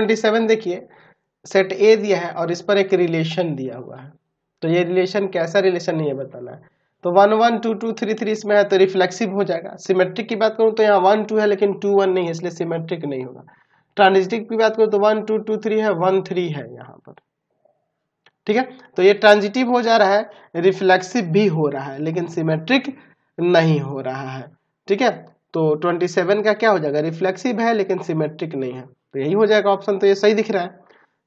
Twenty seven देखिए set A दिया है और इस पर एक रिलेशन दिया हुआ है। तो ये रिलेशन कैसा रिलेशन नहीं है बताना है। तो one one two two three three इसमें है तो रिफ्लेक्सिव हो जाएगा। सिमेट्रिक की बात करूँ तो यहाँ वन टू है लेकिन टू वन नहीं है, इसलिए सिमेट्रिक नहीं होगा। ट्रांजिटिव की बात करूँ तो वन टू टू थ्री है वन थ्री है यहाँ पर। ठीक है? तो ये ट्रांजिटिव हो जा रहा है रिफ्लेक्सिव भी हो रहा है, लेकिन सिमेट्रिक नहीं हो रहा है। ठीक है? तो ट्वेंटी सेवन का क्या हो जाएगा? रिफ्लेक्सिव है, लेकिन सिमेट्रिक नहीं है। तो यही हो जाएगा ऑप्शन तो ये सही दिख रहा है।